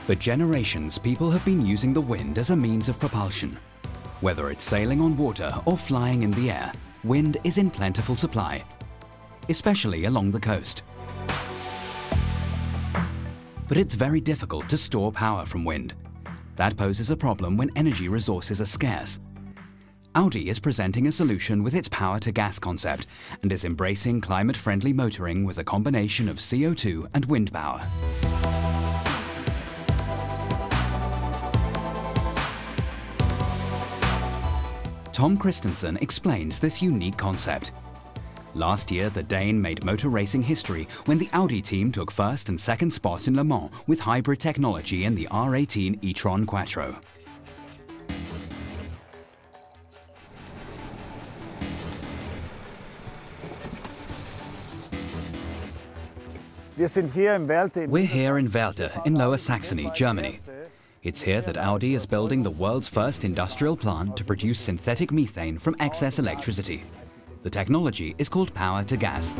For generations, people have been using the wind as a means of propulsion. Whether it's sailing on water or flying in the air, wind is in plentiful supply, especially along the coast. But it's very difficult to store power from wind. That poses a problem when energy resources are scarce. Audi is presenting a solution with its power to gas concept and is embracing climate-friendly motoring with a combination of CO2 and wind power. Tom Kristensen explains this unique concept. Last year, the Dane made motor racing history when the Audi team took first and second spot in Le Mans with hybrid technology in the R18 e-tron Quattro. We're here in Werlte, in Lower Saxony, Germany. It's here that Audi is building the world's first industrial plant to produce synthetic methane from excess electricity. The technology is called power to gas.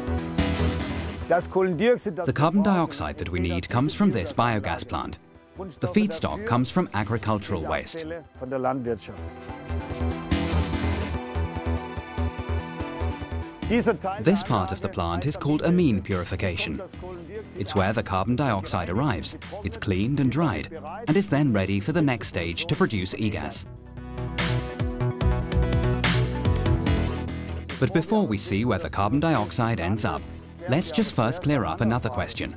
The carbon dioxide that we need comes from this biogas plant. The feedstock comes from agricultural waste. This part of the plant is called amine purification. It's where the carbon dioxide arrives. It's cleaned and dried, and is then ready for the next stage to produce e-gas. But before we see where the carbon dioxide ends up, let's just first clear up another question.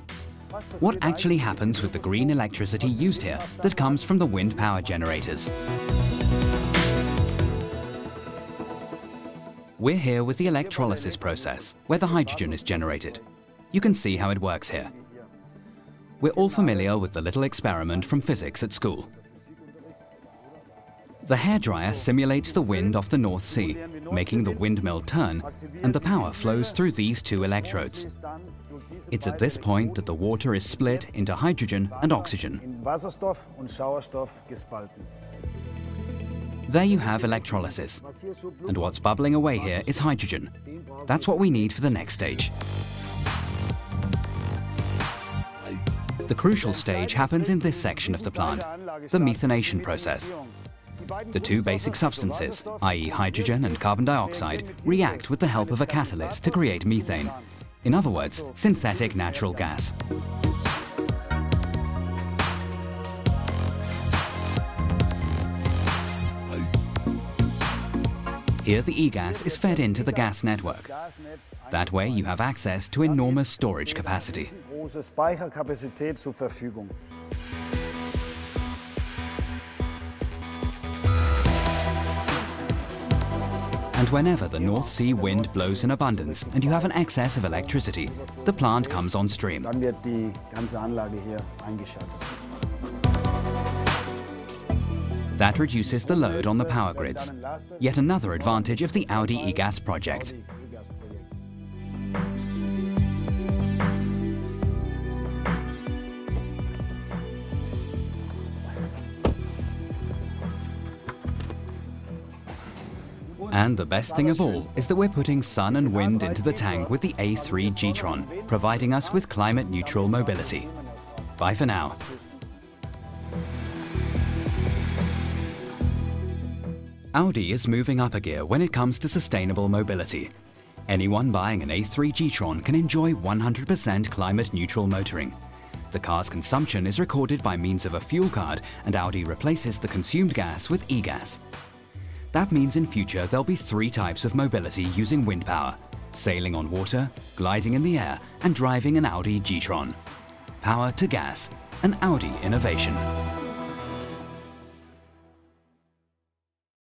What actually happens with the green electricity used here that comes from the wind power generators? We're here with the electrolysis process, where the hydrogen is generated. You can see how it works here. We're all familiar with the little experiment from physics at school. The hairdryer simulates the wind off the North Sea, making the windmill turn, and the power flows through these two electrodes. It's at this point that the water is split into hydrogen and oxygen. There you have electrolysis. And what's bubbling away here is hydrogen. That's what we need for the next stage. The crucial stage happens in this section of the plant, the methanation process. The two basic substances, i.e. hydrogen and carbon dioxide, react with the help of a catalyst to create methane. In other words, synthetic natural gas. Here the e-gas is fed into the gas network. That way you have access to enormous storage capacity. And whenever the North Sea wind blows in abundance and you have an excess of electricity, the plant comes on stream. That reduces the load on the power grids. Yet another advantage of the Audi e-gas project. And the best thing of all is that we're putting sun and wind into the tank with the A3 G-Tron, providing us with climate-neutral mobility. Bye for now. Audi is moving up a gear when it comes to sustainable mobility. Anyone buying an A3 G-Tron can enjoy 100% climate-neutral motoring. The car's consumption is recorded by means of a fuel card and Audi replaces the consumed gas with e-gas. That means in future there'll be three types of mobility using wind power. Sailing on water, gliding in the air and driving an Audi G-Tron. Power to gas, an Audi innovation.